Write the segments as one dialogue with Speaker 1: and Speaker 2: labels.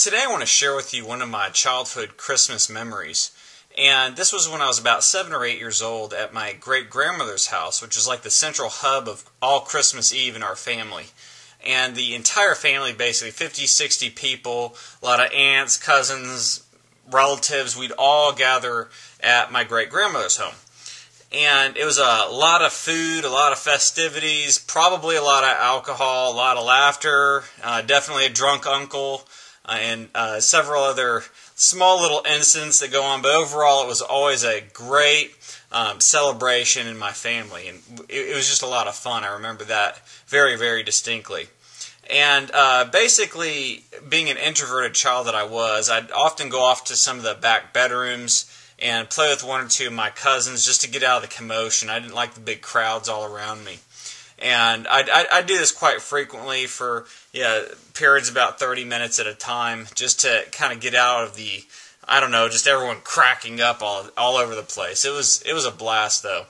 Speaker 1: today I want to share with you one of my childhood Christmas memories. And this was when I was about seven or eight years old at my great grandmother's house, which is like the central hub of all Christmas Eve in our family. And the entire family, basically 50, 60 people, a lot of aunts, cousins, relatives, we'd all gather at my great grandmother's home. And it was a lot of food, a lot of festivities, probably a lot of alcohol, a lot of laughter, uh, definitely a drunk uncle, and uh, several other small little incidents that go on. But overall, it was always a great um, celebration in my family, and it, it, was just a lot of fun. I remember that very, very distinctly. And uh, basically, being an introverted child that I was, I'd often go off to some of the back bedrooms and play with one or two of my cousins just to get out of the commotion. I didn't like the big crowds all around me. And I, I, I do this quite frequently for yeah periods about 30 minutes at a time, just to kind of get out of the I don't know, just everyone cracking up all all over the place. It was it was a blast though.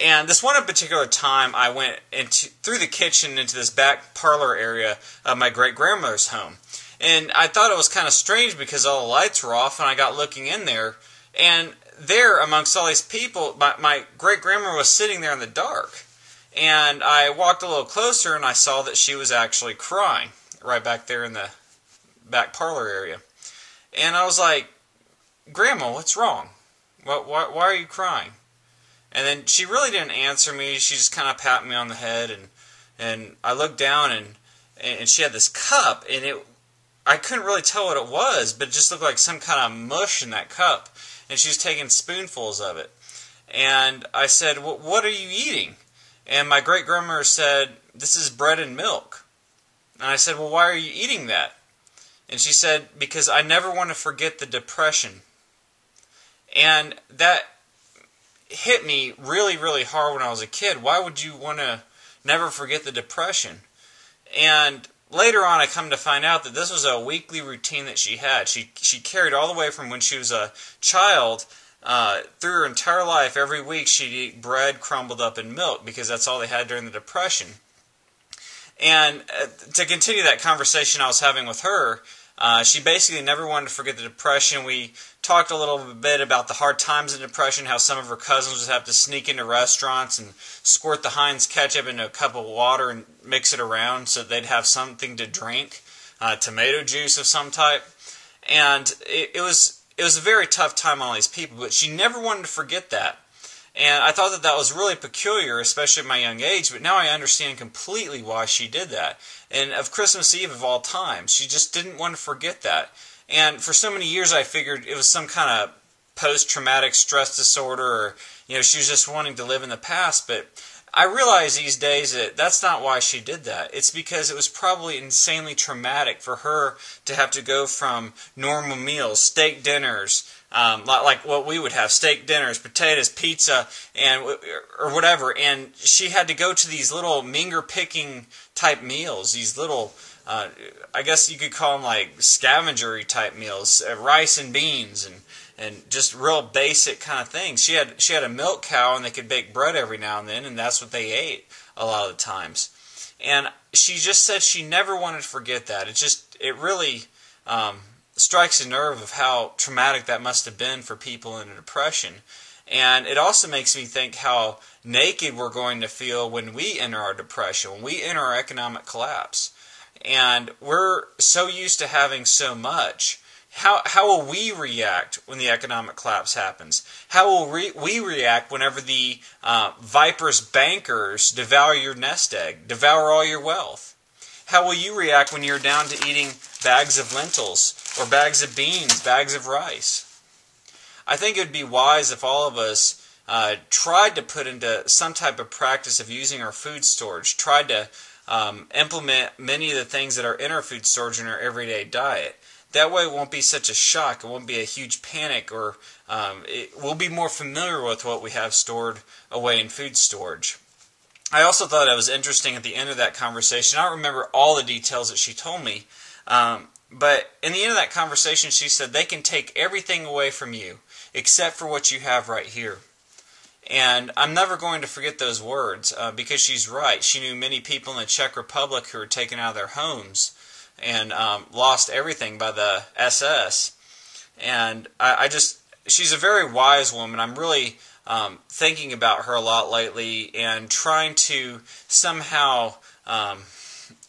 Speaker 1: And this one particular time, I went into through the kitchen into this back parlor area of my great grandmother's home, and I thought it was kind of strange because all the lights were off, and I got looking in there, and there amongst all these people, my, my great grandmother was sitting there in the dark, and I walked a little closer and I saw that she was actually crying right back there in the back parlor area. And I was like, Grandma, what's wrong? What, why, why are you crying? And then she really didn't answer me. She just kind of patted me on the head, and and I looked down, and and she had this cup, and it I couldn't really tell what it was, but it just looked like some kind of mush in that cup, and she was taking spoonfuls of it. And I said, "What are you eating?" And my great grandmother said, This is bread and milk. And I said, Well, why are you eating that? And she said, Because I never want to forget the depression. And that hit me really, really hard when I was a kid. Why would you want to never forget the depression? And later on, I come to find out that this was a weekly routine that she had. She she carried all the way from when she was a child uh, through her entire life, every week she'd eat bread crumbled up in milk because that's all they had during the Depression. And uh, to continue that conversation I was having with her, uh, she basically never wanted to forget the Depression. We talked a little bit about the hard times in the Depression, how some of her cousins would have to sneak into restaurants and squirt the Heinz ketchup into a cup of water and mix it around so they'd have something to drink, uh, tomato juice of some type. And it, it was it was a very tough time on all these people, but she never wanted to forget that. And I thought that that was really peculiar, especially at my young age, but now I understand completely why she did that. And of Christmas Eve of all time, she just didn't want to forget that. And for so many years, I figured it was some kind of post traumatic stress disorder, or, you know, she was just wanting to live in the past. But I realize these days that that's not why she did that. It's because it was probably insanely traumatic for her to have to go from normal meals, steak dinners, um, like like, what we would have steak dinners, potatoes, pizza, and or whatever. And she had to go to these little minger picking type meals, these little, uh, I guess you could call them like scavengery type meals, uh, rice and beans and and just real basic kind of things. She had she had a milk cow and they could bake bread every now and then, and that's what they ate a lot of the times. And she just said she never wanted to forget that. It just it really um, strikes a nerve of how traumatic that must have been for people in a depression. And it also makes me think how naked we're going to feel when we enter our depression, when we enter our economic collapse. And we're so used to having so much how, how will we react when the economic collapse happens? How will re, we react whenever the uh, viper's bankers devour your nest egg, devour all your wealth? How will you react when you're down to eating bags of lentils or bags of beans, bags of rice? I think it would be wise if all of us uh, tried to put into some type of practice of using our food storage, tried to um, implement many of the things that are in our food storage in our everyday diet. That way, it won't be such a shock. It won't be a huge panic, or um, it, we'll be more familiar with what we have stored away in food storage. I also thought it was interesting at the end of that conversation. I don't remember all the details that she told me, um, but in the end of that conversation, she said they can take everything away from you except for what you have right here. And I'm never going to forget those words uh, because she's right. She knew many people in the Czech Republic who were taken out of their homes and um, lost everything by the SS. And I, I, just, she's a very wise woman. I'm really um, thinking about her a lot lately and trying to somehow um,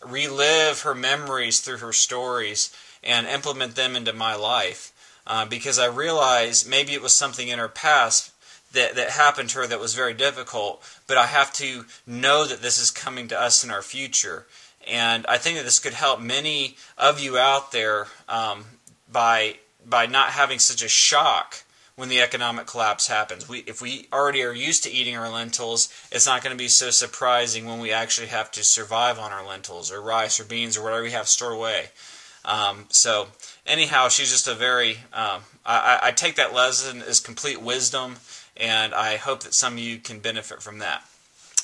Speaker 1: relive her memories through her stories and implement them into my life. Uh, because I realize maybe it was something in her past that, that happened to her that was very difficult, but I have to know that this is coming to us in our future. And I think that this could help many of you out there um, by by not having such a shock when the economic collapse happens. We, if we already are used to eating our lentils, it's not going to be so surprising when we actually have to survive on our lentils or rice or beans or whatever we have stored away. Um, so, anyhow, she's just a very. Um, I, I take that lesson as complete wisdom and I hope that some of you can benefit from that.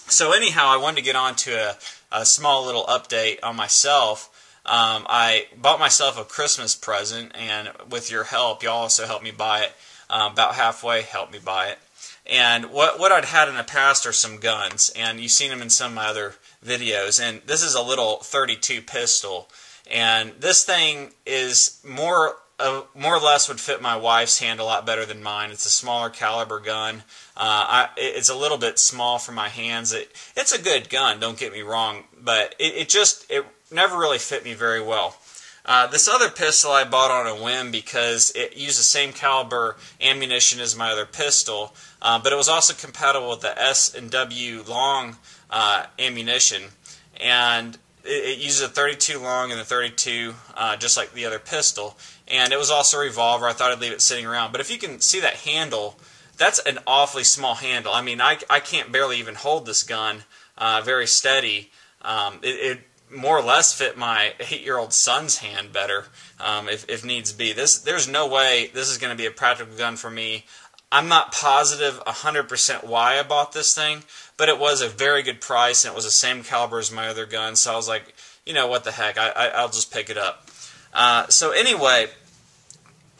Speaker 1: So, anyhow, I wanted to get on to a, a small little update on myself. Um, I bought myself a Christmas present, and with your help, y'all also helped me buy it. Uh, about halfway, helped me buy it. And what what I'd had in the past are some guns, and you've seen them in some of my other videos. And this is a little 32 pistol, and this thing is more uh, more or less would fit my wife's hand a lot better than mine. It's a smaller caliber gun. Uh, I, it's a little bit small for my hands. It, it's a good gun, don't get me wrong, but it, it just it never really fit me very well. Uh, this other pistol I bought on a whim because it used the same caliber ammunition as my other pistol, uh, but it was also compatible with the S and W long uh, ammunition, and it, it, uses a 32 long and a 32 uh, just like the other pistol and it was also a revolver. I thought I'd leave it sitting around. But if you can see that handle, that's an awfully small handle. I mean, I, I can't barely even hold this gun uh, very steady. Um, it, it, more or less fit my eight-year-old son's hand better, um, if, if needs be. This there's no way this is going to be a practical gun for me. I'm not positive 100% why I bought this thing, but it was a very good price and it was the same caliber as my other gun. So I was like, you know what the heck, I, will just pick it up. Uh, so anyway,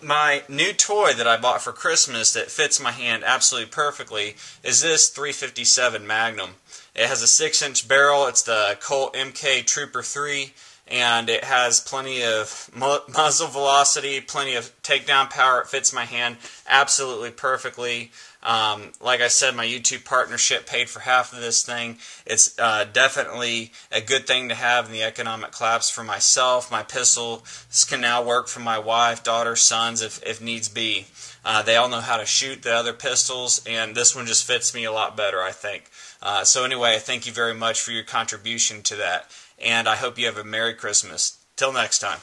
Speaker 1: my new toy that I bought for Christmas that fits my hand absolutely perfectly is this 357 Magnum. It has a 6 inch barrel, it's the Colt MK Trooper 3, and it has plenty of muzzle velocity, plenty of takedown power. It fits my hand absolutely perfectly. Um, like I said, my YouTube partnership paid for half of this thing. It's uh, definitely a good thing to have in the economic collapse for myself. My pistols can now work for my wife, daughter, sons if, if needs be. Uh, they all know how to shoot the other pistols, and this one just fits me a lot better, I think. Uh, so, anyway, thank you very much for your contribution to that and I hope you have a Merry Christmas. Till next time.